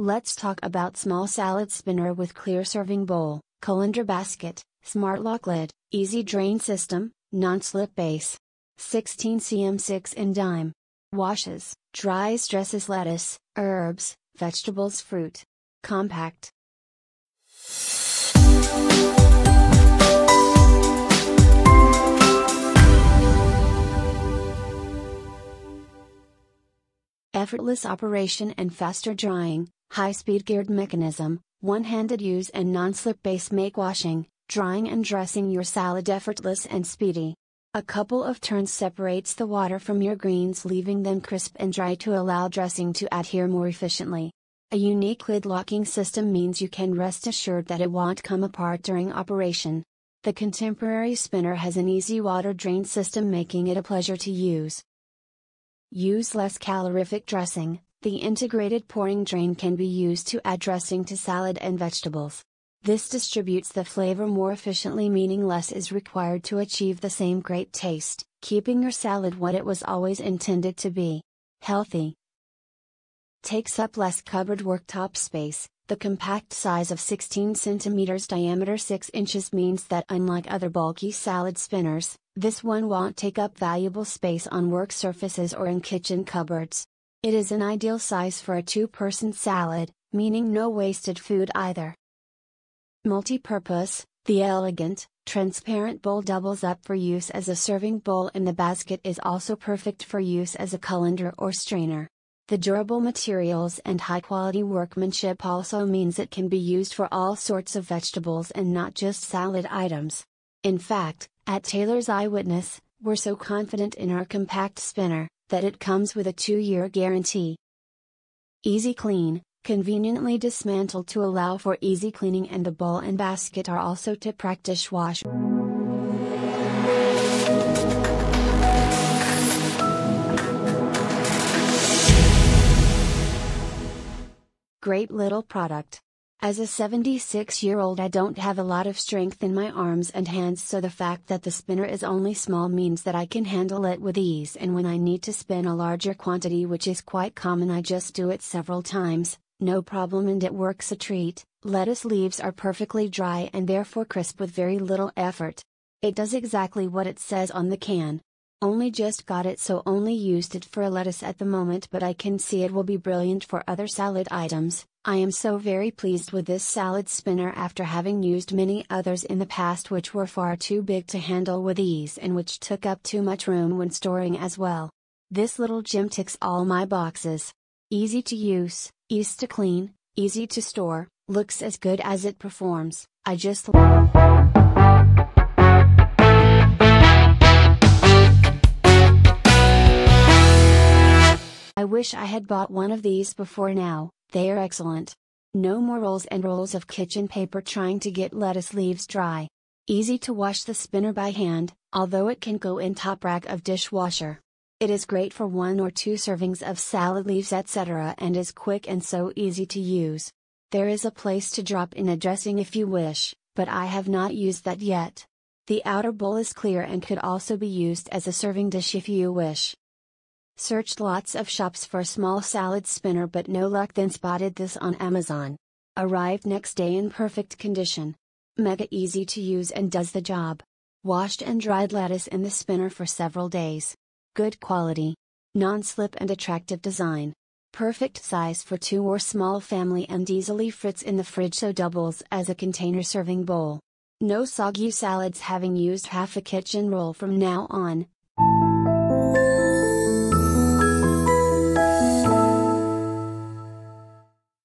Let's talk about small salad spinner with clear serving bowl, colander basket, smart lock lid, easy drain system, non-slip base. 16 cm 6 in dime. Washes, dries dresses lettuce, herbs, vegetables fruit. Compact. Effortless operation and faster drying, high-speed geared mechanism, one-handed use and non-slip base make washing, drying and dressing your salad effortless and speedy. A couple of turns separates the water from your greens leaving them crisp and dry to allow dressing to adhere more efficiently. A unique lid locking system means you can rest assured that it won't come apart during operation. The contemporary spinner has an easy water drain system making it a pleasure to use. Use less calorific dressing, the integrated pouring drain can be used to add dressing to salad and vegetables. This distributes the flavor more efficiently meaning less is required to achieve the same great taste, keeping your salad what it was always intended to be. Healthy. Takes up less cupboard worktop space, the compact size of 16 cm diameter 6 inches means that unlike other bulky salad spinners, this one won't take up valuable space on work surfaces or in kitchen cupboards. It is an ideal size for a two-person salad, meaning no wasted food either. Multi-purpose, the elegant, transparent bowl doubles up for use as a serving bowl and the basket is also perfect for use as a colander or strainer. The durable materials and high quality workmanship also means it can be used for all sorts of vegetables and not just salad items. In fact, at Taylor's Eye Witness, we're so confident in our compact spinner, that it comes with a 2 year guarantee. Easy Clean, conveniently dismantled to allow for easy cleaning and the bowl and basket are also to practice wash. Great little product. As a 76 year old, I don't have a lot of strength in my arms and hands, so the fact that the spinner is only small means that I can handle it with ease. And when I need to spin a larger quantity, which is quite common, I just do it several times, no problem and it works a treat. Lettuce leaves are perfectly dry and therefore crisp with very little effort. It does exactly what it says on the can. Only just got it so only used it for a lettuce at the moment but I can see it will be brilliant for other salad items. I am so very pleased with this salad spinner after having used many others in the past which were far too big to handle with ease and which took up too much room when storing as well. This little gem ticks all my boxes. Easy to use, easy to clean, easy to store, looks as good as it performs. I just I wish I had bought one of these before now, they are excellent. No more rolls and rolls of kitchen paper trying to get lettuce leaves dry. Easy to wash the spinner by hand, although it can go in top rack of dishwasher. It is great for one or two servings of salad leaves etc. and is quick and so easy to use. There is a place to drop in a dressing if you wish, but I have not used that yet. The outer bowl is clear and could also be used as a serving dish if you wish. Searched lots of shops for a small salad spinner but no luck then spotted this on Amazon. Arrived next day in perfect condition. Mega easy to use and does the job. Washed and dried lettuce in the spinner for several days. Good quality. Non-slip and attractive design. Perfect size for two or small family and easily fits in the fridge so doubles as a container serving bowl. No soggy salads having used half a kitchen roll from now on.